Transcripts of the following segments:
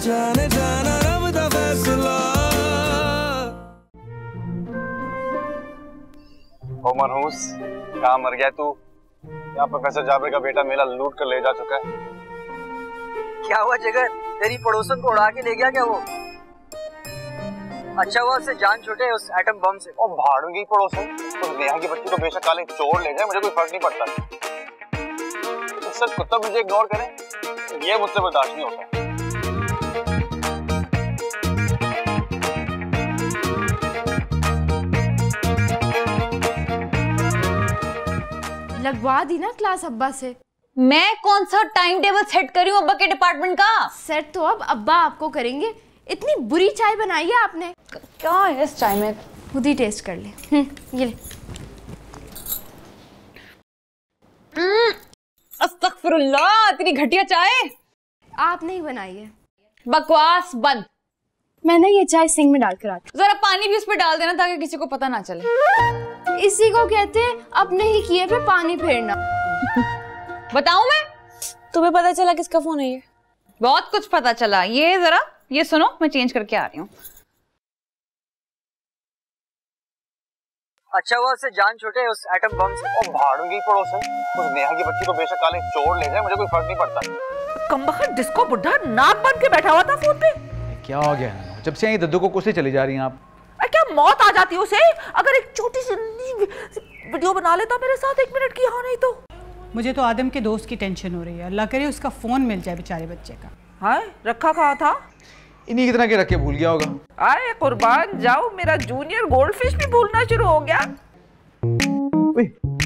जाने जाना रब दा फैसला। ओ मनहूस कहाँ मर गया तू? यहाँ प्रोफेसर जाबिर का बेटा मेला लूट कर ले जा चुका है। क्या हुआ जगत तेरी पड़ोसन को उड़ा के ले गया क्या वो? अच्छा हुआ उससे जान छूटे उस एटम बम से। और भाड़ूँगी पड़ोसन उस नेहा की बच्ची को बेशक काले चोर ले जाए मुझे कोई फ़र्क नहीं पड़ता। उससे कुत्ता मुझे इग्नोर करे ये मुझसे बर्दाश्त नहीं होता लगवा दी ना क्लास अब्बा से। मैं कौन सा टाइम टेबल सेट करी हूँ अब्बा के डिपार्टमेंट का? सेट तो अब अब्बा आपको करेंगे। इतनी बुरी चाय बनाई है आपने। क्या है इस चाय में? खुद ही टेस्ट कर ले। हम्म, ये ले। अस्तगफिरुल्लाह इतनी घटिया चाय? आपने ही बनाई है। बकवास बंद। मैं ना ये चाय सिंह में डालकर आती जरा पानी भी उस पर डाल देना ताकि किसी को पता ना चले। इसी को कहते हैं अपने ही किए पे पानी फेरना। बताऊँ मैं? तुम्हें पता चला किसका फ़ोन है ये? बहुत कुछ पता चला। ये जरा ये सुनो मैं चेंज करके आ रही हूँ। अच्छा हुआ उससे जान छूटे उस एटम बम से। और भाड़ूँगी पड़ोसन उस नेहा की बच्ची को बेशक काले चोर ले जाए मुझे कोई फ़र्क नहीं पड़ता। कमबख्त डिस्को बुढ़ा नाक बन के बैठा हुआ था फ़ोन पे। क्या हो गया? जब से आई दद्दू को कोसे चली जा रही हैं आप। अरे क्या मौत आ जाती उसे? अगर एक छोटी सी वीडियो बना लेता मेरे साथ एक मिनट की हाँ नहीं तो। मुझे तो आदम के दोस्त की टेंशन हो रही है। अल्लाह करे उसका फ़ोन मिल जाए बेचारे बच्चे का। हाँ रखा कहा था? इन्हीं की तरह के रख के भूल गया होगा। आए कुर्बान जाओ मेरा जूनियर गोल्ड फ़िश भी भूलना शुरू हो गया।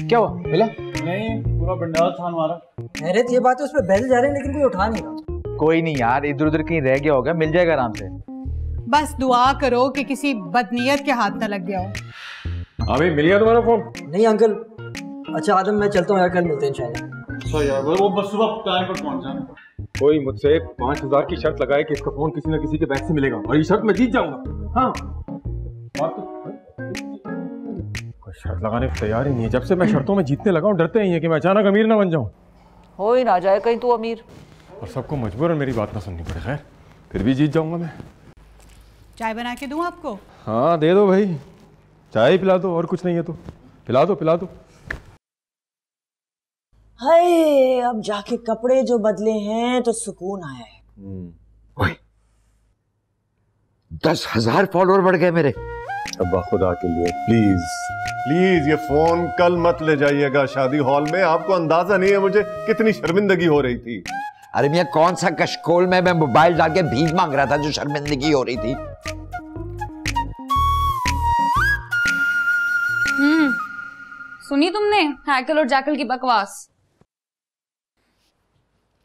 क्या हुआ? मिला? नहीं पूरा पंडाल था हमारा। हैरत ये बात है उस पर बैल जा रहे हैं लेकिन कोई उठा नहीं रहा। कोई नहीं यार इधर उधर कहीं रह गया होगा मिल जाएगा आराम से। बस दुआ करो कि किसी बदनीयत के हाथ ना लग गया हो। अभी मिल गया तुम्हारा फ़ोन नहीं अंकल अच्छा आदम मैं चलता हूँ यार कल मिलते हैं इंशाल्लाह यार वो बस सुबह टाइम पर पहुँच जाना कोई मुझसे पाँच हज़ार की शर्त लगाए कि इसका फ़ोन किसी न किसी के बैग से मिलेगा और ये शर्त मैं जीत जाऊँगा। हाँ। बात तो कोई शर्त लगाने को तैयार ही नहीं है। जब से मैं शर्तों में जीतने लगा हूँ डरते ही है कि मैं अचानक अमीर ना बन जाऊँ। हो ही ना जाए कहीं तू अमीर। और सबको मजबूरन मेरी बात ना सुननी पड़े खैर। फिर भी जीत जाऊँगा मैं। चाय बना के दूँ आपको? हाँ दे दो भाई। चाय ही पिला दो और कुछ नहीं है तो। पिला दो पिला दो। हाय अब जाके कपड़े जो बदले हैं तो सुकून आया है। ओए दस हज़ार फॉलोअर बढ़ गए मेरे। अब्बा खुदा के लिए प्लीज़ प्लीज़ ये फ़ोन कल मत ले जाइएगा। शादी हॉल में आपको अंदाज़ा नहीं है मुझे कितनी शर्मिंदगी हो रही थी। अरे मियाँ कौन सा कशकोल में मैं मोबाइल डाल के भीख मांग रहा था जो शर्मिंदगी हो रही थी? हम्म सुनी तुमने? हैकल और जैकल की बकवास।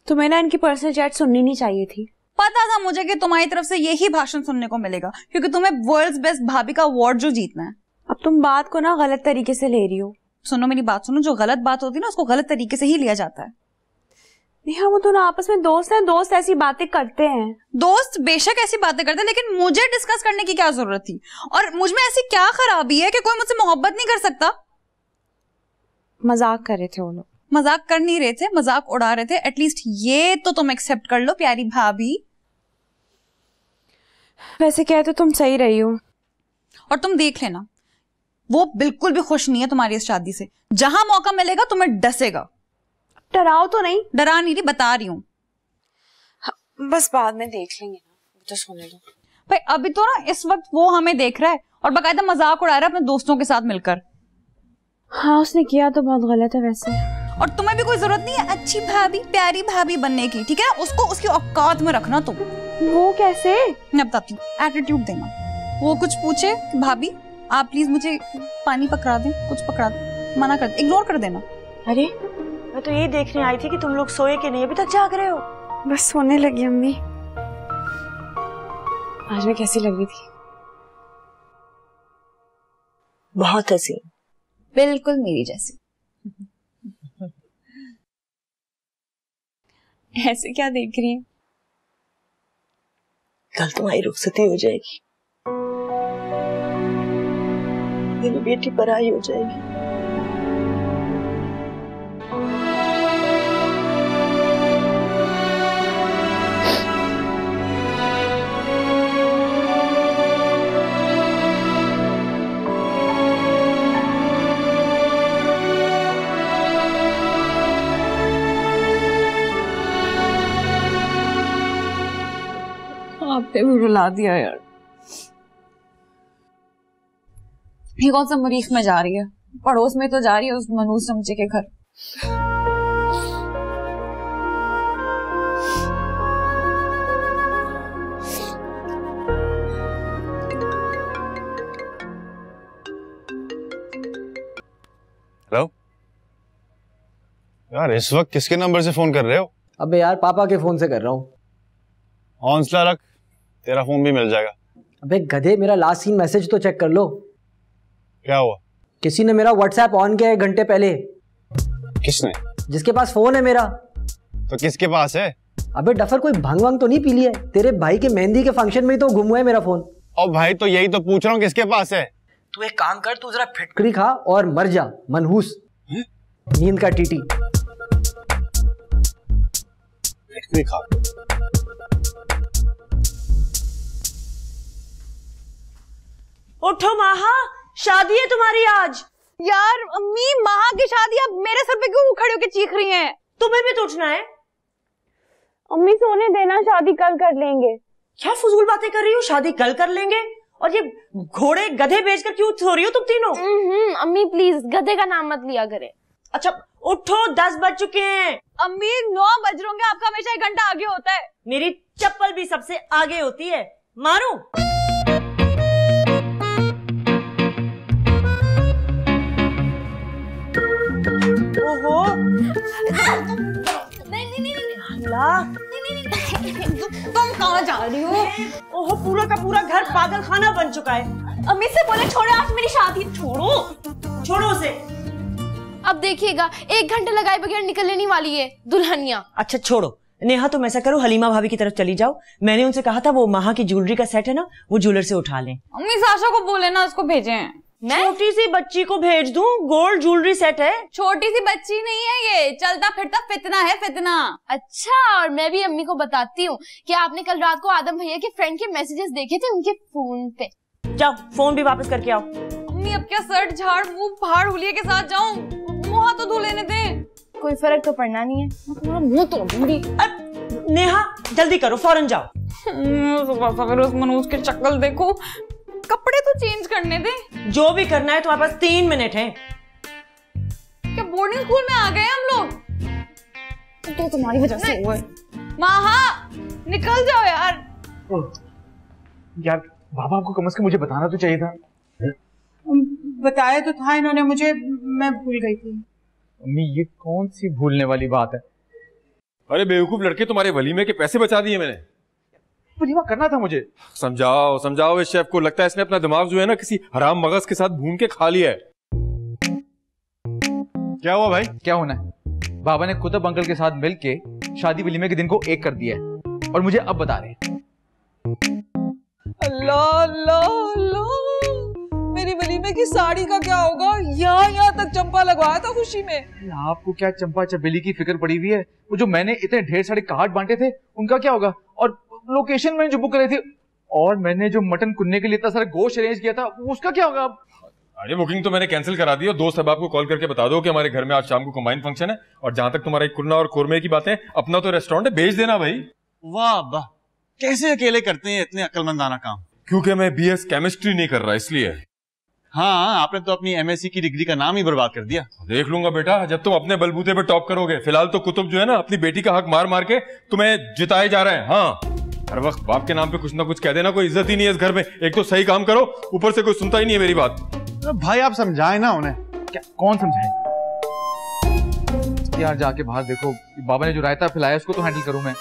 तुम्हें ना इनकी पर्सनल चैट सुननी नहीं चाहिए थी। पता था मुझे कि तुम्हारी तरफ़ से यही भाषण सुनने को मिलेगा क्योंकि तुम्हें वर्ल्ड्स बेस्ट भाभी का अवार्ड जो जीतना है। अब तुम बात को ना गलत तरीके से ले रही हो। सुनो मेरी बात सुनो जो गलत बात होती है ना उसको गलत तरीके से ही लिया जाता है। नेहा वो दोनों आपस में दोस्त हैं दोस्त ऐसी बातें करते हैं। दोस्त बेशक ऐसी बातें करते हैं लेकिन मुझे डिस्कस करने की क्या ज़रूरत थी? और मुझमें ऐसी क्या खराबी है कि कोई मुझसे मोहब्बत नहीं कर सकता? मज़ाक कर रहे थे वो लोग। मज़ाक कर नहीं रहे थे मज़ाक उड़ा रहे थे। एटलीस्ट ये तो तुम एक्सेप्ट कर लो प्यारी भाभी। वैसे कह तो तुम सही रही हो। और तुम देख लेना वो बिल्कुल भी खुश नहीं है तुम्हारी इस शादी से। जहाँ मौका मिलेगा तुम्हें डसेगा। डराओ तो नहीं। डरा नहीं रही बता रही हूँ। बस बाद में देख लेंगे ना तो सुने लो भाई अभी तो ना इस वक्त वो हमें देख रहा है और बकायदा मज़ाक उड़ा रहा है अपने दोस्तों के साथ मिलकर। हाँ उसने किया तो बहुत गलत है वैसे। और तुम्हें भी कोई ज़रूरत नहीं है अच्छी भाभी प्यारी भाभी बनने की ठीक है? ना उसको उसकी औकात में रखना तुम। वो कैसे? मैं बताती हूँ एटीट्यूड देना। वो कुछ पूछे भाभी आप प्लीज़ मुझे पानी पकड़ा दें कुछ पकड़ा दें मना कर इग्नोर कर देना। अरे मैं तो ये देखने आई थी कि तुम लोग सोए कि नहीं अभी तक जाग रहे हो। बस सोने लगी अम्मी। आज मैं कैसी लग रही थी? बहुत हसीन बिल्कुल मेरी जैसी। ऐसे क्या देख रही है? कल तुम्हारी रुखसती हो जाएगी। मेरी बेटी पराई हो जाएगी। सकते हुए रुला दिया यार। ये कौन सा मरीख में जा रही है? पड़ोस में तो जा रही है उस मनूस चमचे के घर। हेलो यार इस वक्त किसके नंबर से फ़ोन कर रहे हो? अबे यार पापा के फ़ोन से कर रहा हूँ। हौसला रख। तेरा फ़ोन भी मिल जाएगा। अबे गधे मेरा लास्ट सीन मैसेज तो चेक कर लो। क्या हुआ? किसी ने मेरा व्हाट्सएप ऑन किया है एक घंटे पहले। किसने? जिसके पास फ़ोन है मेरा। तो किसके पास है? अबे डफर कोई भंग वंग तो नहीं पी लिया तेरे भाई के मेहंदी के फ़ंक्शन में ही तो गुम हुआ है मेरा फ़ोन और भाई तो यही तो पूछ रहा हूँ किसके पास है? तू एक काम कर तू जरा फिटकरी खा और मर जा मनहूस। नींद का टीटी। फिटकरी खा। उठो माहा शादी है तुम्हारी आज। यार अम्मी माँ की शादी अब मेरे सर पे क्यों खड़े होकर चीख रही हैं? तुम्हें भी तो उठना है। अम्मी सोने देना शादी कल कर लेंगे। क्या फजूल बातें कर रही हो? शादी कल कर लेंगे? और ये घोड़े गधे बेचकर क्यों सो रही हो तुम तीनों? हम्म, अम्मी प्लीज़ गधे का नाम मत लिया करे। अच्छा उठो दस बज चुके हैं। अम्मी नौ बज रहे होंगे आपका हमेशा एक घंटा आगे होता है। मेरी चप्पल भी सबसे आगे होती है। मारू? ओहो। अल्लाह तुम कहाँ जा रही हो? ओहो पूरा का पूरा घर पागल खाना बन चुका है। अम्मी से बोले छोड़ो आज मेरी शादी। छोड़ो। छोड़ो उसे। अब देखिएगा एक घंटे लगाए बगैर निकल लेने वाली है दुल्हनिया। अच्छा छोड़ो। नेहा तुम ऐसा करो हलीमा भाभी की तरफ़ चली जाओ। मैंने उनसे कहा था वो महा की ज्वेलरी का सेट है ना वो ज्वेलर से उठा लें। अम्मी साशा को बोले ना उसको भेजें। छोटी सी बच्ची को भेज दूँ? गोल्ड ज्वेलरी सेट है। छोटी सी बच्ची नहीं है ये। चलता फिरता फितना है फितना। अच्छा और मैं भी अम्मी को बताती हूँ कि आपने कल रात को आदम भैया के फ्रेंड के मैसेजेस देखे थे उनके फ़ोन पे। जाओ फ़ोन भी वापस करके आओ। अम्मी अब क्या सर्ट झाड़ मुँह फाड़ हुलिये के साथ जाऊँ? मुँह तो धो लेने दे। कोई फ़र्क तो पड़ना नहीं है। तुम्हारा मुँह तो दूँगी। नेहा जल्दी करो फ़ौरन जाओ। उस मनोज की शक्ल देखो। कपड़े तो चेंज करने दे। जो भी करना है तुम्हारे पास तीन मिनट है। क्या बोर्डिंग स्कूल में आ गए हम लोग? तो तुम्हारी वजह से हुआ है। माहा निकल जाओ यार। यार बाबा आपको कम से कम मुझे बताना तो चाहिए था। बताया तो था इन्होंने मुझे मैं भूल गई थी। अम्मी ये कौन सी भूलने वाली बात है? अरे बेवकूफ़ लड़के तुम्हारे वलीमे के पैसे बचा दिए मैंने। वलीमा करना था मुझे। समझाओ समझाओ इस शेफ को। लगता है इसने अपना दिमाग जो है ना किसी हराम मगज के साथ भून के खा लिया है। क्या हुआ भाई? क्या होना है? बाबा ने कुतुब अंकल के साथ मिलके शादी वलीमे के दिन को एक कर दिया है और मुझे अब बता रहे अल्लाह अल्लाह अल्लाह। मेरी वलीमे की साड़ी का क्या होगा? यहाँ यहाँ तक चंपा लगवाया था खुशी में। आपको क्या चंपा चबेली की फ़िक्र पड़ी हुई है? वो जो मैंने इतने ढेर सारे कार्ड बांटे थे उनका क्या होगा? और लोकेशन मैंने जो बुक करी थी और मैंने जो मटन कुन्ने के लिए इतना सारा गोश्त अरेंज किया था उसका क्या होगा अब? अरे बुकिंग तो मैंने कैंसिल करा दी और दोस्त अब आपको कॉल करके बता दो कि हमारे घर में आज शाम को कंबाइन फ़ंक्शन है और जहाँ तक तुम्हारा कुन्ना और कोरमे की बातें अपना तो रेस्टोरेंट है भेज देना भाई। वाह वाह। कैसे अकेले करते हैं इतने अकलमंदाना काम? क्योंकि मैं बीएस केमिस्ट्री नहीं कर रहा इसलिए। हाँ आपने तो अपनी एमएससी की डिग्री का नाम ही बर्बाद कर दिया। देख लूँगा बेटा जब तुम अपने बलबूते पे टॉप करोगे फ़िलहाल तो कुतुब जो है ना अपनी बेटी का हक मार मार के तुम्हें जिताए जा रहे हैं हाँ। हर वक्त बाप के नाम पे कुछ ना कुछ कह देना कोई इज़्ज़त ही नहीं है इस घर में। एक तो सही काम करो ऊपर से कोई सुनता ही नहीं है मेरी बात। भाई आप समझाए ना उन्हें। क्या कौन समझाए? यार जाके बाहर देखो बाबा ने जो रायता फैलाया उसको तो हैंडल करूँ मैं।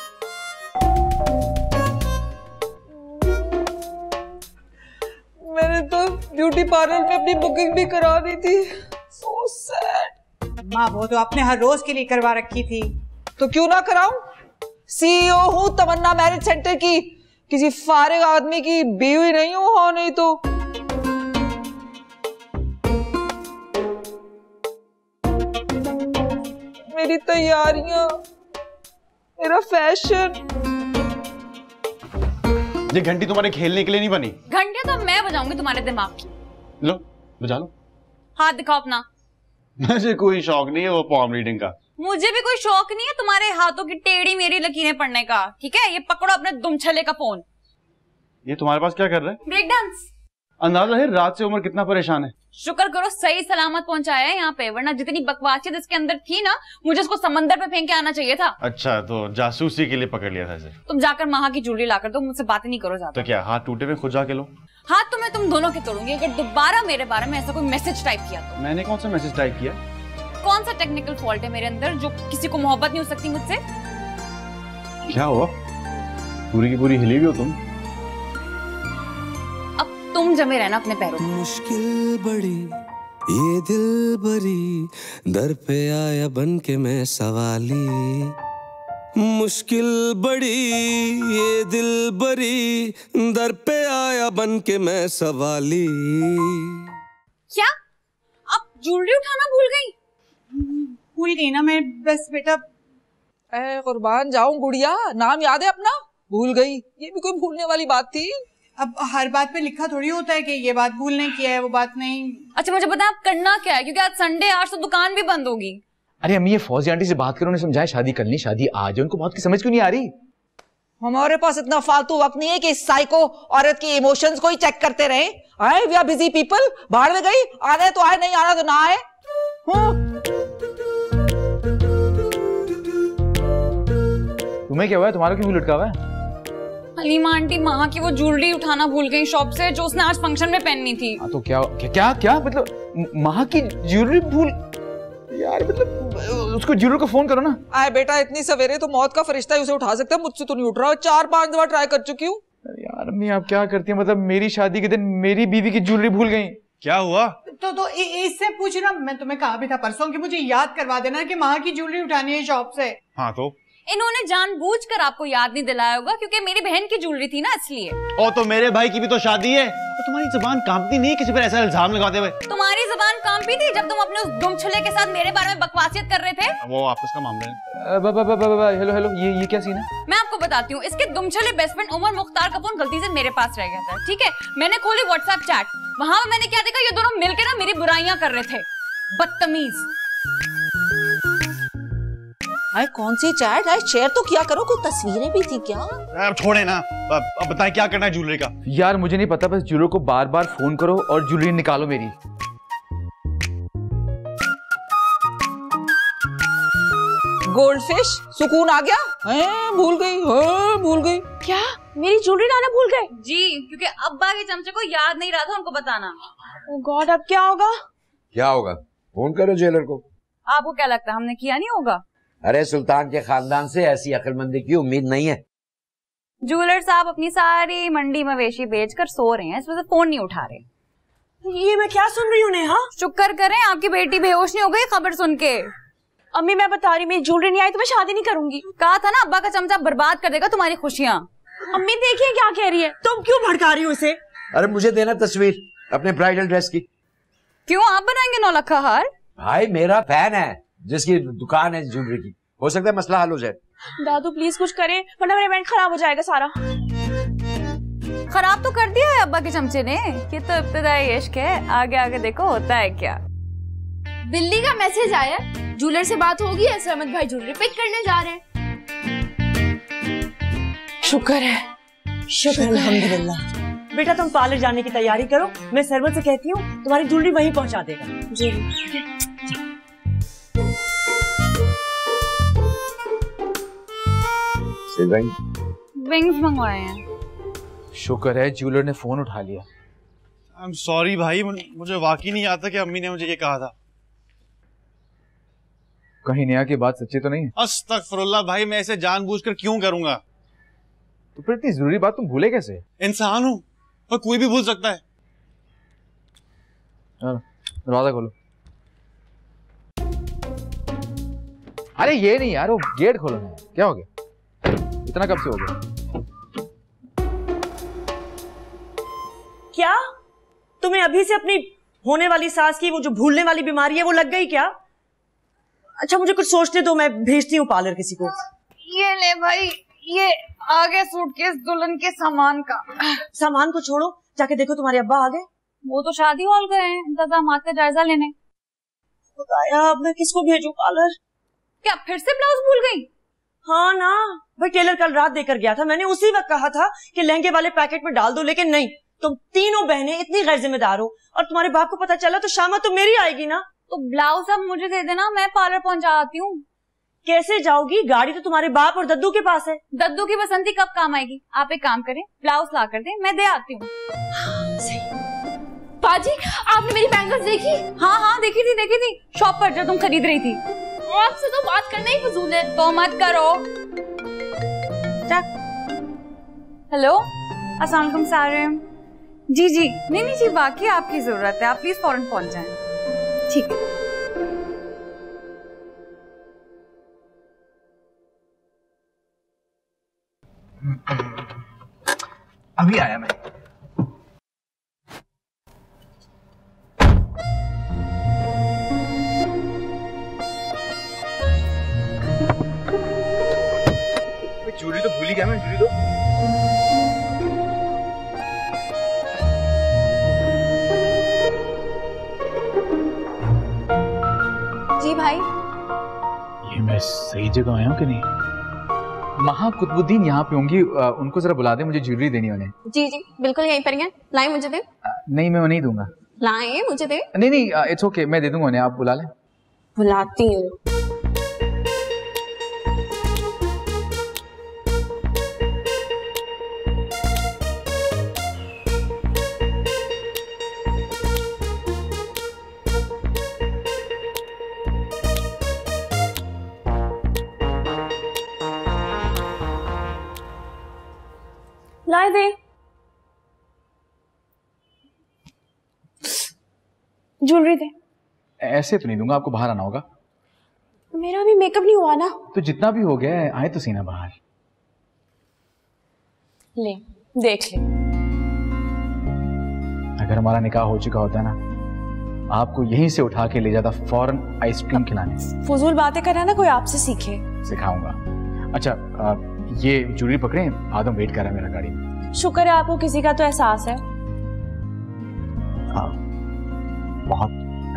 मैंने तो ब्यूटी पार्लर में अपनी बुकिंग भी करा दी थी। सो सैड माँ वो तो आपने हर रोज के लिए करवा रखी थी। तो क्यों ना कराऊं? सीईओ हूँ तमन्ना मैरिज सेंटर की। किसी फारिग आदमी की बीवी नहीं हूँ हो नहीं तो। मेरी तैयारियाँ मेरा फ़ैशन। ये घंटी तुम्हारे खेलने के लिए नहीं बनी। घंटे तो मैं बजाऊँगी तुम्हारे दिमाग की। लो बजा लो। हाथ दिखाओ अपना। मुझे कोई शौक नहीं है वो पॉम रीडिंग का। मुझे भी कोई शौक नहीं है तुम्हारे हाथों की टेढ़ी मेरी लकीरें पढ़ने का ठीक है? ये पकड़ो अपने दुमछले का फ़ोन। ये तुम्हारे पास क्या कर रहा है? ब्रेक डांस अंदाज़ा है रात से उम्र कितना परेशान है। शुक्र करो सही सलामत पहुँचाया है यहाँ पे वरना जितनी बकवासियत इसके अंदर थी ना मुझे उसको समंदर पे फेंक के आना चाहिए था। अच्छा तो जासूसी के लिए पकड़ लिया था इसे। तुम जाकर महा की ज्वेलरी लाकर दो मुझसे बातें नहीं करो ज़्यादा। तो क्या हाथ टूटे में खुद जाके लो? हाथ तो मैं तुम दोनों के तोड़ूँगी अगर दोबारा मेरे बारे में ऐसा कोई मैसेज टाइप किया तो। मैंने कौन सा मैसेज टाइप किया? कौन सा टेक्निकल फॉल्ट है मेरे अंदर जो किसी को मोहब्बत नहीं हो सकती मुझसे? क्या हुआ? पूरी की पूरी हिली हुई हो तुम? अब तुम जमे रहना अपने पैरों मुश्किल बड़ी ये दिल बरी दर पे आया बन के मैं सवाली। मुश्किल बड़ी ये दिल बरी दर पे आया बन के मैं सवाली। क्या? आप ज्वेलरी उठाना भूल गई? भूल गई ना मैं बस बेटा। ए कुर्बान जाऊँ गुड़िया नाम याद है अपना? भूल गई। ये भी कोई भूलने वाली बात थी? अब हर बात पे लिखा थोड़ी होता है कि ये बात भूलने की है वो बात नहीं। अच्छा मुझे पता है आप करना क्या है क्योंकि आज संडे आज तो दुकान भी बंद होगी। अरे अम्मी ये फौजी आंटी से बात करो उन्हें समझाए शादी करनी शादी आज है उनको बात की समझ क्यों नहीं आ रही? हमारे पास इतना फालतू वक्त नहीं है कि इस साइको औरत के इमोशंस को ही चेक करते रहे। आए वी आर बिज़ी पीपल बाहर में गई आना है तो आए नहीं आना तो ना आए। तुम्हें क्या हुआ है? तुम्हारा क्यों लटका हुआ है? हलीमा आंटी महा की वो ज्वेलरी उठाना भूल गई शॉप से जो उसने आज फ़ंक्शन में पहननी थी। हाँ तो क्या क्या क्या, क्या? मतलब म- माँ की ज्वेलरी भूल यार मतलब उसको ज्वेलर को फ़ोन करो ना। आए बेटा इतनी सवेरे तो मौत का फरिश्ता ही उसे उठा सकता है मुझसे तो नहीं उठ रहा चार पाँच दफ़ा ट्राई कर चुकी हूँ। यार अम्मी आप क्या करती हैं? मतलब मेरी शादी के दिन मेरी बीवी की ज्वेलरी भूल गई। क्या हुआ? तो तो इससे पूछना मैं तुम्हें कहा भी था परसों कि मुझे याद करवा देना कि माँ की ज्वेलरी उठानी है शॉप से। हाँ तो? इन्होंने जानबूझकर आपको याद नहीं दिलाया होगा क्योंकि मेरी बहन की ज्वेलरी थी ना इसलिए। ओ तो मेरे भाई की भी तो शादी है। और तुम्हारी ज़ुबान कांपती नहीं किसी पर ऐसा इल्ज़ाम लगाते हुए? तुम्हारी ज़ुबान कांपी थी जब तुम अपने उस दुमछुले के साथ मेरे बारे में बकवासियत कर रहे थे? वो आपस का मामला है। ब- ब- ब- ब- ब- हेलो हेलो ये ये क्या सीन है? मैं आपको बताती हूँ इसके दुमछुले बेस्ट फ्रेंड उमर मुख्तार का फ़ोन गलती से मेरे पास रह गया था ठीक है? मैंने खोली व्हाट्सएप चैट वहाँ मैंने क्या देखा ये दोनों मिलकर ना मेरी बुराइयाँ कर रहे थे। बदतमीज। आए कौन सी चैट है शेयर तो किया करो कोई तस्वीरें भी थी क्या? अब छोड़े ना। अब अब बताएँ क्या करना है ज्वेलरी का? यार मुझे नहीं पता बस ज्वेलर को बार बार फ़ोन करो और ज्वेलरी निकालो मेरी। गोल्ड फ़िश सुकून आ गया? हैं, भूल गई हैं, भूल गई। क्या? मेरी ज्वेलरी लाना भूल गए? जी क्योंकि अब्बा के चमचे को याद नहीं रहा था उनको बताना। गॉड अब क्या होगा? क्या होगा? फ़ोन करो ज्वेलर को। आपको क्या लगता है हमने किया नहीं होगा? अरे सुल्तान के खानदान से ऐसी अकलमंदी की उम्मीद नहीं है। ज्वेलर साहब अपनी सारी मंडी मवेशी बेचकर सो रहे हैं इस वजह से फ़ोन नहीं उठा रहे। ये मैं क्या सुन रही हूँ नेहा? शुक्र करें आपकी बेटी बेहोश नहीं हो गई खबर सुन के। अम्मी मैं बता रही मेरी ज्वेलरी नहीं आई तो मैं शादी नहीं करूँगी। कहा था ना अब्बा का चमचा बर्बाद कर देगा तुम्हारी खुशियाँ। अम्मी देखिए क्या कह रही है। तुम क्यों भड़का रही हो उसे अरे मुझे देना तस्वीर अपने ब्राइडल ड्रेस की। क्यों आप बनाएँगे नौलखा हार? भाई मेरा फ़ैन है। जिसकी दुकान है ज्वेलरी की। हो सकता है मसला हल हो जाए। दादू प्लीज़ कुछ करें वरना मेरा इवेंट खराब हो जाएगा सारा। खराब तो कर दिया है अब्बा के चमचे ने। ये तो इब्तदाई इश्क है। आगे आगे देखो होता है क्या। बिल्ली का मैसेज आया ज्वेलर से बात होगी है सहमत भाई ज्वेलरी पिक करने जा रहे हैं। शुक्र है। शुक्र अल्हम्दुलिल्लाह। बेटा तुम पार्लर जाने की तैयारी करो। मैं सरवर से कहती हूँ तुम्हारी ज्वेलरी वहीं पहुँचा देगा। जी। विंग्स मंगवाए हैं। शुक्र है ज्वेलर ने फ़ोन उठा लिया। आई एम सॉरी भाई मुझे वाकई नहीं आता कि अम्मी ने मुझे ये कहा था। कहीं नेहा की बात सच्ची तो नहीं है? अस्तगफुरुल्लाह भाई मैं ऐसे जानबूझकर क्यों करूँगा? तो फिर इतनी ज़रूरी बात तुम भूले कैसे? इंसान हूँ और कोई भी भूल सकता है। दरवाज़ा खोलो। अरे ये नहीं यार वो गेट खोलो ना क्या हो गया? इतना कब से हो गया? क्या? तुम्हें अभी से अपनी होने वाली सास की वो जो भूलने वाली बीमारी है वो लग गई क्या? अच्छा मुझे कुछ सोचने दो मैं भेजती हूँ पार्लर किसी को। ये ले भाई ये आगे सूटकेस दुल्हन के सामान का। सामान को छोड़ो जाके देखो तुम्हारे अब्बा आ गए। वो तो शादी हॉल गए हैं इंतज़ाम का जायजा लेने। खुदाया अब मैं किसको भेजूं पार्लर? क्या फिर से ब्लाउज भूल गई? हाँ ना। भाई टेलर कल रात देकर गया था। मैंने उसी वक्त कहा था कि लहंगे वाले पैकेट में डाल दो लेकिन नहीं। तुम तीनों बहनें इतनी गैर जिम्मेदार हो और तुम्हारे बाप को पता चला तो शामा तो मेरी आएगी ना। तो ब्लाउज अब मुझे दे देना मैं पार्लर पहुँचा आती हूँ। कैसे जाओगी? गाड़ी तो तुम्हारे बाप और दद्दू के पास है। दद्दू की बसंती कब काम आएगी? आप एक काम करें ब्लाउज ला कर दे मैं दे आती हूँ। बाजी आपने मेरी बैंगल्स देखी? हाँ हाँ देखी थी देखी थी। शॉप पर जो तुम खरीद रही थी। आपसे तो बात करना ही फजूल है तो मत करो। हेलो? अस्सलाम वालेकुम सारे जी जी। नहीं नहीं जी वाकई आपकी ज़रूरत है। आप प्लीज़ फ़ौरन पहुँच जाए। ठीक है। अभी आया मैं। ही गया मैं चूड़ी तो जी भाई। ये मैं सही जगह आया हूँ कि नहीं? महा कुतुबुद्दीन यहाँ पे होंगी। उनको जरा बुला दे मुझे ज्वेलरी देनी उन्हें। जी जी बिल्कुल यहीं पर ही है। लाए मुझे दे। नहीं मैं वो नहीं दूँगा। लाए मुझे दे। नहीं नहीं इट्स ओके मैं दे दूँगा उन्हें आप बुला लें। बुलाती हूँ। लाए दे। ज्वेलरी दे। ऐसे तो नहीं दूँगा आपको बाहर आना होगा। मेरा भी मेकअप नहीं हुआ ना। तो जितना भी हो गया है आए तो सीना बाहर। ले देख ले। अगर हमारा निकाह हो चुका होता ना आपको यहीं से उठा के ले जाता फ़ौरन आइसक्रीम खिलाने। फजूल बातें करना ना कोई आपसे सीखे। सिखाऊँगा। अच्छा आ, ये ज्वेलरी पकड़े आदम वेट कर रहा है मेरा गाड़ी। में शुक्र है आपको किसी का तो एहसास है। हाँ बहुत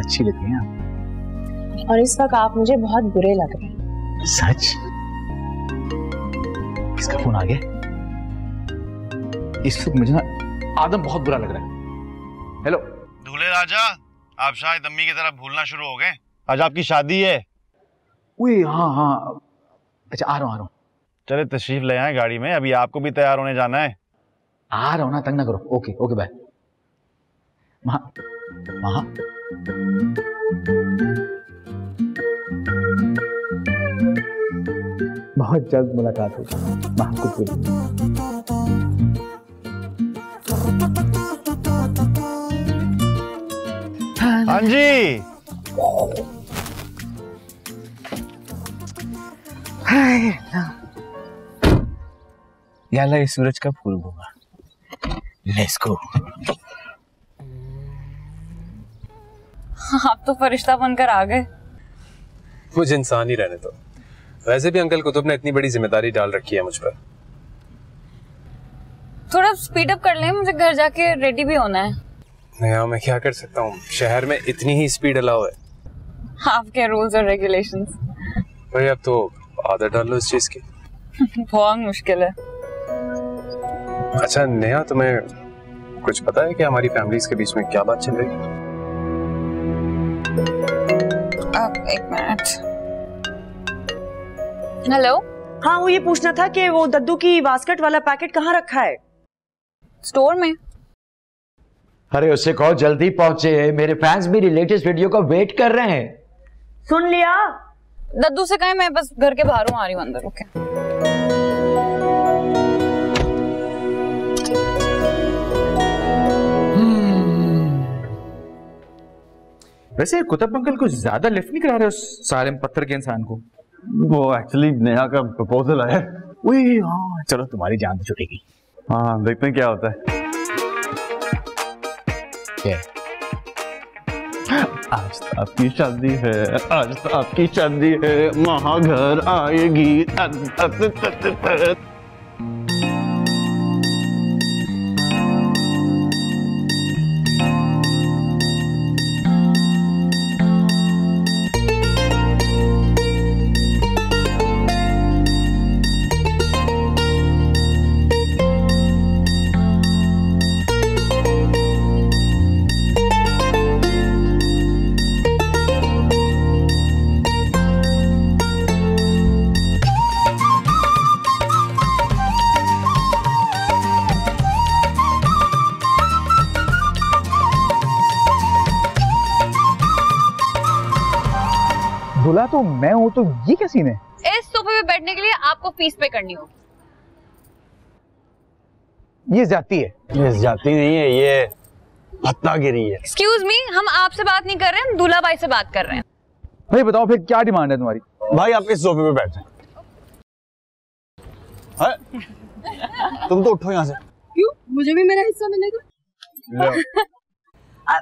अच्छी लगती हैं आप। और इस वक्त आप मुझे बहुत बुरे लग रहे हैं। सच? किसका फ़ोन आ गया? इस वक्त मुझे ना आदम बहुत बुरा लग रहा है। हेलो दूल्हे राजा आप शायद अम्मी की तरह भूलना शुरू हो गए। आज आपकी शादी है। हाँ हाँ। अच्छा आ रहा हूँ आ रहा हूँ। चले तशरीफ़ ले आए गाड़ी में अभी आपको भी तैयार होने जाना है। आ रहा हूँ ना तंग ना करो। ओके ओके बाय महा महा। बहुत जल्द मुलाकात होगी। महा कुछ हाँ जी। याला ये सूरज का फूल होगा। लेट्स गो आप तो फरिश्ता बनकर आ गए। मुझे इंसान ही रहने दो। वैसे भी अंकल कुतुब ने इतनी बड़ी ज़िम्मेदारी डाल रखी है मुझ पर। थोड़ा स्पीड अप कर लें मुझे घर जाके रेडी भी होना है। नया मैं क्या कर सकता हूँ? शहर में इतनी ही स्पीड अलाउ है। आपके रूल्स और रेगुलेशंस भाई अब तो आदत डाल लो इस चीज़ की। बहुत मुश्किल है। अच्छा नेहा तुम्हें कुछ पता है कि हमारी फैमिलीज़ के बीच में क्या बात चल रही है? एक मिनट हेलो हाँ वो ये पूछना था कि वो दद्दू की बास्केट वाला पैकेट कहाँ रखा है? स्टोर में। अरे उससे कहो जल्दी पहुँचे। मेरे फैंस मेरी लेटेस्ट वीडियो का वेट कर रहे हैं। सुन लिया? दद्दू से कहे मैं बस घर के बाहर हूँ आ रही हूँ अंदर ओके वैसे कुतुब अंकल कुछ ज़्यादा लिफ्ट नहीं करा रहे उस सारे पत्थर के इंसान को? वो एक्चुअली नेहा का प्रपोजल है उए, हाँ चलो तुम्हारी जान तो छुटेगी। हाँ देखते हैं क्या होता है। क्या? आज तो आपकी शादी है आज तो आपकी शादी है महाघर आएगी अत, अत, अत, तो मैं हूँ तो ये क्या सीन है? इस सोफे पे बैठने के लिए आपको फ़ीस पे करनी होगी। ये जाती है। ये जाती नहीं है ये हत्तागिरी है। एक्सक्यूज मी हम आपसे बात नहीं कर रहे हम दूल्हा भाई से बात कर रहे हैं। भाई बताओ फिर क्या डिमांड है तुम्हारी? भाई आप इस सोफे पे बैठ। जाए तुम तो उठो यहाँ से। क्यों? मुझे भी मेरा हिस्सा मिलेगा?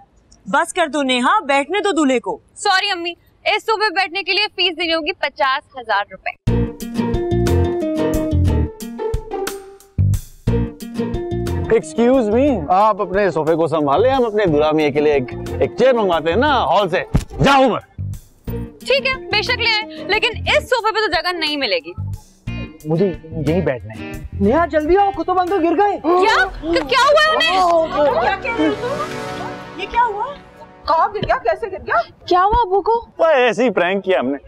बस कर दो नेहा बैठने दो दूल्हे को। सॉरी अम्मी। इस सोफे पे बैठने के लिए फ़ीस देनी होगी पचास हज़ार रुपए। एक्सक्यूज मी आप अपने सोफे को संभाले हम अपने मियाँ के लिए एक एक चेयर मंगवाते हैं ना हॉल से। जाओ मैं ठीक है बेशक ले आए लेकिन इस सोफे पे तो जगह नहीं मिलेगी। मुझे यही बैठना है। नेहा जल्दी आओ कुतुब अंकल गिर गए। क्या? क्या हुआ उन्हें? हो? ये क्या हुआ? कहाँ गिर गया? कैसे गिर गया? क्या हुआ अबू को? ऐसे ही प्रैंक किया हमने।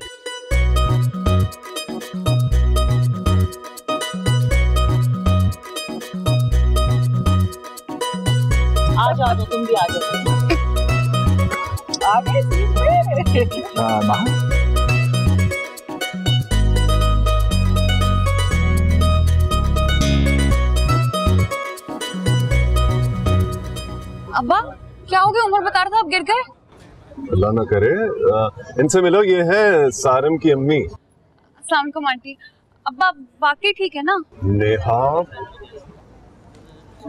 आ जाओ तुम भी आ जाओ। आ गए सीट पे। अब्बा क्या हो गया? उमर बता रहा था आप गिर गए। अल्लाह ना करे। आ, इनसे मिलो ये है सारम की अम्मी। अस्सलाम वालेकुम आंटी। अब्बा वाकई ठीक है ना? नेहा।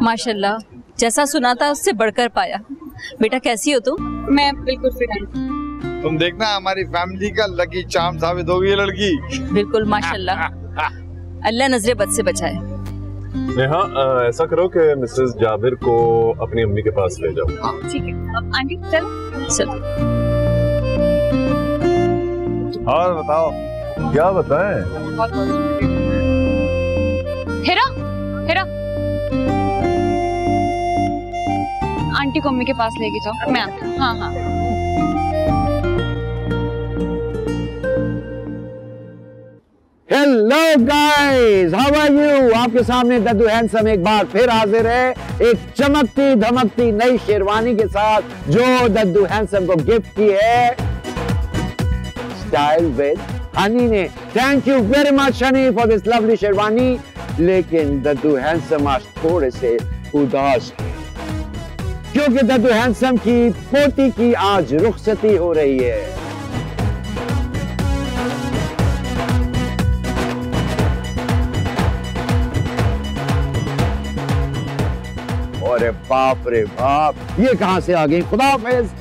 माशाल्लाह जैसा सुना था उससे बढ़कर पाया। बेटा कैसी हो तुम? मैं बिल्कुल फिट हूँ। तुम देखना हमारी फैमिली का लकी चार्म साबित होगी ये लड़की। बिल्कुल माशाल्लाह। अल्लाह नजरे बद से बचाए। नेहा ऐसा करो कि मिसेस जाबिर को अपनी अम्मी के पास ले जाओ। ठीक है। अब आंटी चल। चलो। और बताओ क्या बताएँ? हेरा हेरा। आंटी को अम्मी के पास लेके जाओ। मैं आती हूँ। हाँ हाँ। Hello guys how are you आपके सामने दद्दू हैंडसम एक बार फिर हाजिर है एक चमकती धमकती नई शेरवानी के साथ जो दद्दू हैंडसम को गिफ्ट की है। स्टाइल विद हनी ने। Thank you very much Honey for this lovely sherwani. लेकिन दद्दू हैंडसम आज थोड़े से उदास क्योंकि दद्दू हैंडसम की पोती की आज रुखसती हो रही है। बाप रे बाप। ये कहाँ से आ गई? खुदा हाफिज।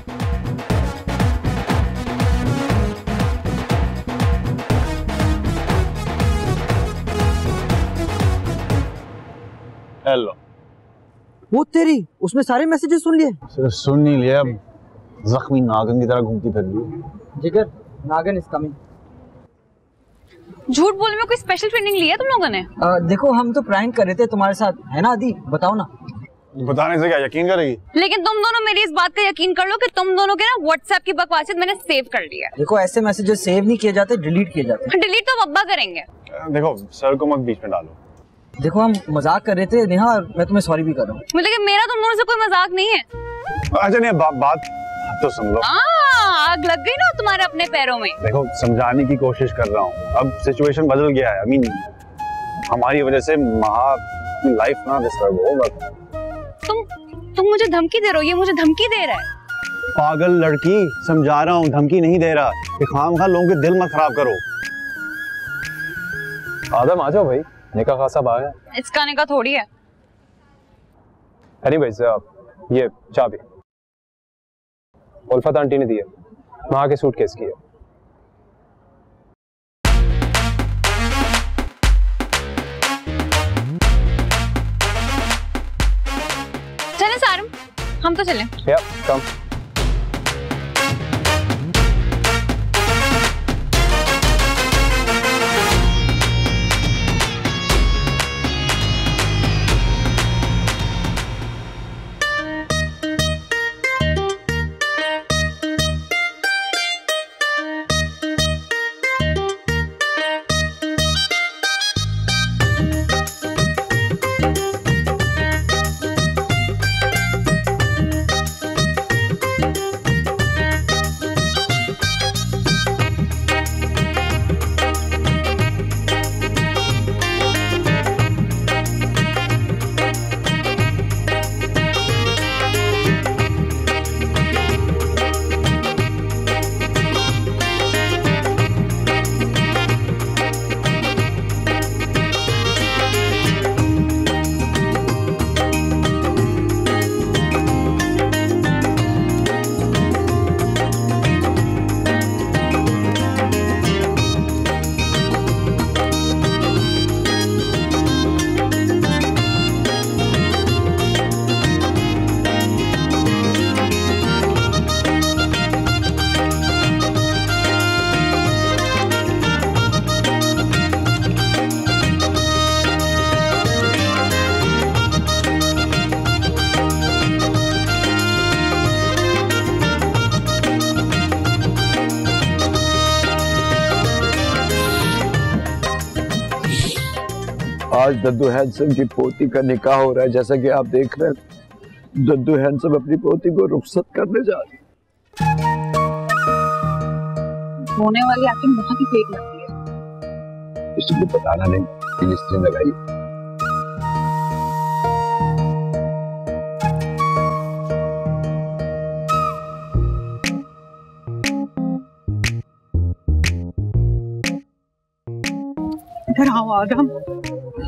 हेलो वो तेरी उसमें सारे मैसेजेस सुन लिए? सिर्फ़ सुन नहीं लिया अब जख्मी नागन की तरह घूमती फिर रही जिगर नागन इज़ कमिंग झूठ बोलने में कोई स्पेशल ट्रेनिंग ली है तुम लोगों ने? आ, देखो हम तो प्रैंक कर रहे थे तुम्हारे साथ। है ना आदि? बताओ ना। बताने से क्या यकीन करेगी? लेकिन तुम दोनों मेरी इस बात का यकीन कर लो कि तुम दोनों के ना व्हाट्सएप की बकवासियत मैंने सेव कर लिया देखो ऐसे मैसेजेस सेव नहीं किए जाते डिलीट किए जाते डिलीट तो अब्बा करेंगे। देखो सर को मत बीच में डालो। देखो हम मज़ाक कर रहे थे नेहा और मैं तुम्हें सॉरी भी कर रहा हूँ। मतलब कि मेरा तुम दोनों से कोई मज़ाक नहीं है। अच्छा नहीं बा, बात तो सुन लो आग लग गई ना तुम्हारे अपने पैरों में। देखो समझाने की कोशिश कर रहा हूँ। अब सिचुएशन बदल गया है आई मीन हमारी वजह से महा लाइफ ना डिस्टर्ब हो बस। तुम तुम मुझे धमकी दे रहे हो ये मुझे धमकी दे रहा है। पागल लड़की समझा रहा हूँ धमकी नहीं दे रहा। कि खाम खा लोगों के दिल मत खराब करो। आदम आ जाओ भाई। निका खासा बाग है। इसका निका थोड़ी है। एनीवेज ये चाबी। उल्फत आंटी ने दी है। वहाँ के सूटकेस की है। हम तो चले। Yep, कम दद्दू हैंसम की पोती का निकाह हो रहा है जैसा कि आप देख रहे हैं। दद्दू हैंसम अपनी पोती को रुखसत करने जा रही होने वाली एक्टिंग बहुत ही फेक लगती है। किसी को बताना नहीं पुलिस ने लगाई। आओ आदम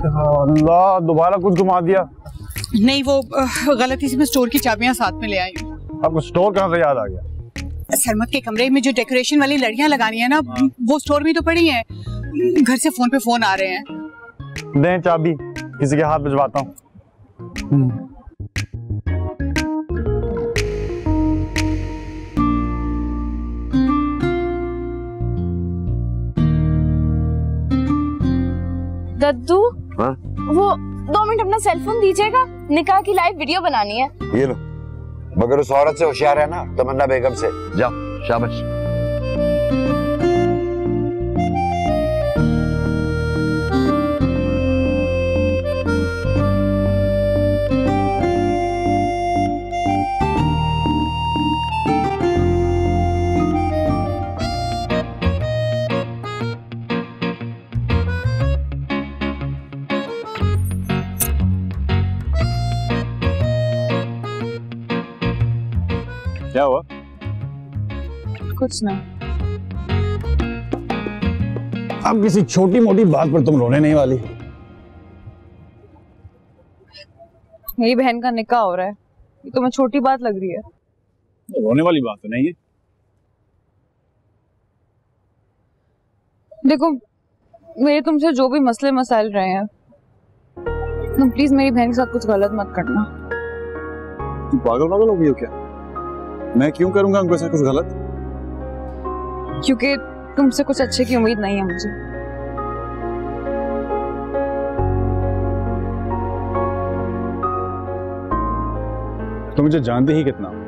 अल्लाह दोबारा कुछ घुमा दिया। नहीं वो गलती से मैं स्टोर की चाबियाँ साथ में ले आई हूँ। आपको स्टोर कहाँ से याद आ गया? सरमत के कमरे में जो डेकोरेशन वाली लड़ियाँ लगानी है ना हाँ। वो स्टोर में तो पड़ी हैं। घर से फ़ोन पे फ़ोन आ रहे हैं। दें चाबी किसी के हाथ भिजवाता हूँ। दद्दू? हाँ? वो दो मिनट अपना सेल फ़ोन दीजिएगा। निकाह की लाइव वीडियो बनानी है। ये लो। मगर उस औरत से होशियार है ना तमन्ना बेगम से। जाओ शाबाश। क्या हुआ कुछ नहीं अब किसी छोटी मोटी बात पर तुम रोने नहीं वाली। मेरी बहन का निकाह हो रहा है। ये तो छोटी बात लग रही है। रोने वाली बात तो नहीं है। देखो मेरे तुमसे जो भी मसले मसाइल रहे हैं तुम प्लीज़ मेरी बहन के साथ कुछ गलत मत करना। तुम पागल पागल हो गई हो क्या? मैं क्यों करूँगा उनके साथ कुछ गलत? क्योंकि तुमसे कुछ अच्छे की उम्मीद नहीं है मुझे। तो मुझे जानती ही कितना?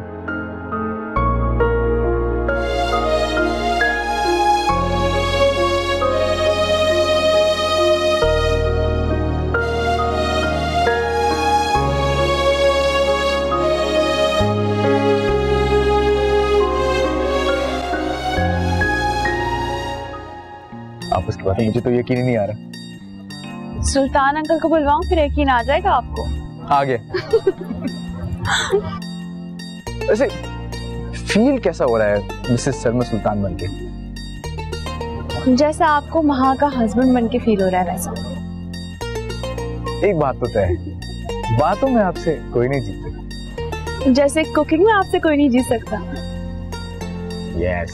आप उसकी बात मुझे तो यकीन ही नहीं आ रहा। सुल्तान अंकल को बुलवाऊं फिर यकीन आ जाएगा आपको। आ गया वैसे फील कैसा हो रहा है मिसेस शर्मा सुल्तान बन के? जैसा आपको वहाँ का हस्बैंड बन के फील हो रहा है वैसा। एक बात तो तय है बातों में आपसे कोई नहीं जीत सकता जैसे कुकिंग में आपसे कोई नहीं जीत सकता। यस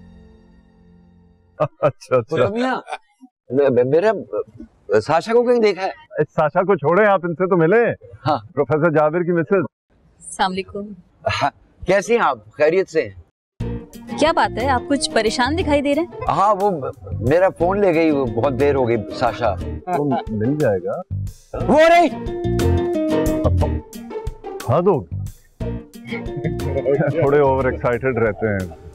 अच्छा अच्छा। मे- मेरा साशा को कहीं देखा है? साशा को छोड़े आप इनसे तो मिले। हाँ। प्रोफेसर जाबिर की मिसेज सलामकुम हाँ, कैसी हैं आप? खैरियत से? क्या बात है? आप कुछ परेशान दिखाई दे रहे हैं? हाँ वो मेरा फ़ोन ले गई वो बहुत देर हो गई साशा। तो मिल जाएगा। वो रही हद हो थोड़े ओवर एक्साइटेड रहते हैं।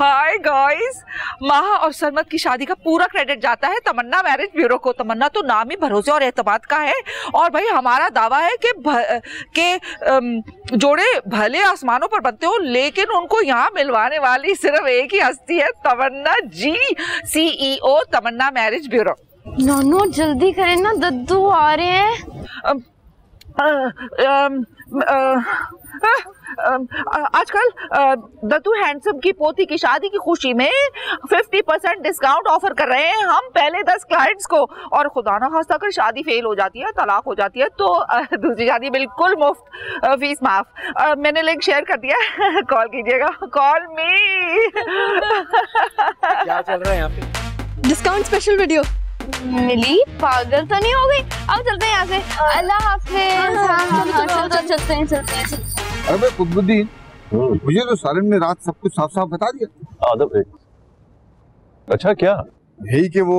हाय गाइस माहा और सरमत की शादी का पूरा क्रेडिट जाता है तमन्ना मैरिज ब्यूरो को। तमन्ना तो नाम ही भरोसे और एतमाद का है। और भाई हमारा दावा है कि भ- के जोड़े भले आसमानों पर बनते हो लेकिन उनको यहाँ मिलवाने वाली सिर्फ़ एक ही हस्ती है Tamanna ji CEO Tamanna marriage bureau no no जल्दी करें ना दद्दू आ रहे हैं। आजकल दत्तू हैंडसम की पोती की शादी की खुशी में 50 परसेंट डिस्काउंट ऑफ़र कर रहे हैं हम पहले 10 क्लाइंट्स को। और खुदा ना खास्ता अगर शादी फेल हो जाती है तलाक हो जाती है तो दूसरी शादी बिल्कुल मुफ़्त फ़ीस माफ़। मैंने लिंक शेयर कर दिया। कॉल कीजिएगा। कॉल मी क्या चल रहा है यहाँ पे? डिस्काउंट स्पेशल वीडियो मिली। पागल तो नहीं हो गई? अब चलते हैं यहाँ से। अल्लाह हाफिज। हाँ हाँ हाँ चलते चलते हैं। चलते हैं अरे कुतुबुद्दीन। मुझे तो सालन ने रात सब कुछ साफ़ साफ़ बता दिया। आदब एक अच्छा क्या? यही कि वो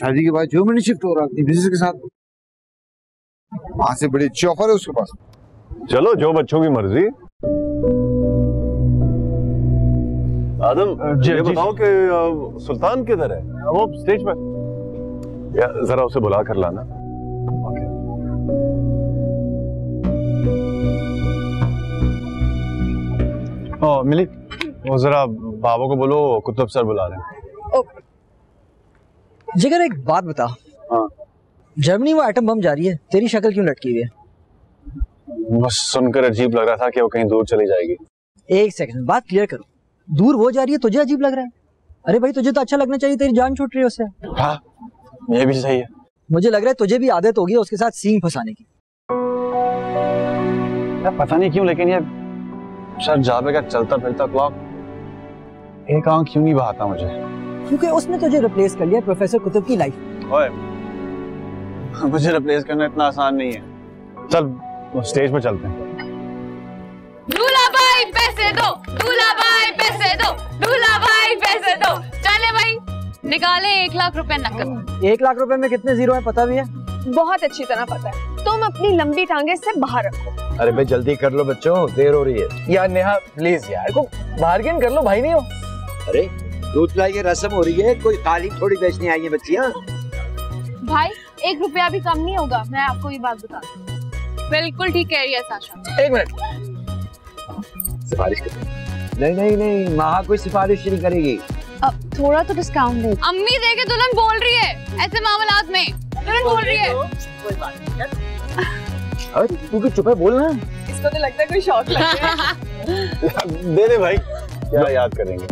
शादी के बाद जो मैंने शिफ्ट हो रहा अपनी बिज़नेस के साथ। वहाँ से बड़ी अच्छी ऑफ़र है उसके पास। चलो जो बच्चों की मर्ज़ी। आदम जी, ये। बताओ कि सुल्तान किधर है? वो स्टेज पर। या जरा उसे बुला कर लाना। ओ, मिली वो जरा बाबा को बोलो कुतुब सर बुला रहे जिगर एक बात बता। हाँ। जर्मनी वो एटम बम जा रही है तेरी शक्ल क्यों लटकी हुई है? बस सुनकर अजीब लग रहा था कि वो कहीं दूर चली जाएगी। एक सेकंड बात क्लियर करो। दूर वो जा रही है तुझे अजीब लग रहा है? अरे भाई तुझे तो अच्छा लगना चाहिए तेरी जान छूट रही है उससे। हाँ। ये भी सही है। मुझे लग रहा है तुझे भी आदत होगी उसके साथ सींग फंसाने की। यार पता नहीं क्यों? लेकिन ये सर जाबे का चलता फिरता क्लॉक एक आँख क्यों नहीं बहाता मुझे। क्योंकि उसने तुझे रिप्लेस कर लिया प्रोफेसर कुतुब की लाइफ ओए मुझे रिप्लेस करना इतना आसान नहीं है। चल स्टेज पे चलते हैं। दूल्हा भाई पैसे दो दूल्हा भाई पैसे दो दूल्हा भाई पैसे दो। चले भाई। निकाले एक लाख रुपए नकद। एक लाख रुपए में कितने ज़ीरो है पता भी है? बहुत अच्छी तरह पता है। तुम अपनी लंबी टांगे से बाहर रखो। अरे भाई जल्दी कर लो बच्चों देर हो रही है। यार नेहा प्लीज़ यार को बार्गेन कर लो भाई नहीं हो। अरे दूध पिलाई की रस्म हो रही है कोई काली थोड़ी बेचने आई है बच्चियाँ। भाई एक रुपया भी कम नहीं होगा मैं आपको ये बात बता बिल्कुल ठीक कह रही है साशा। एक मिनट। सिफारिश कर। नहीं नहीं नहीं महा कोई सिफारिश नहीं करेगी। अब थोड़ा तो डिस्काउंट दे। अम्मी देखे दुल्हन बोल रही है ऐसे मामलात में। दुल्हन बोल रही है। अरे तू क्यों चुप है बोलना इसको तो लगता है कोई शौक लग गया। दे दे भाई क्या याद करेंगे।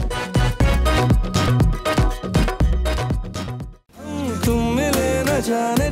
तुम मिले न जाने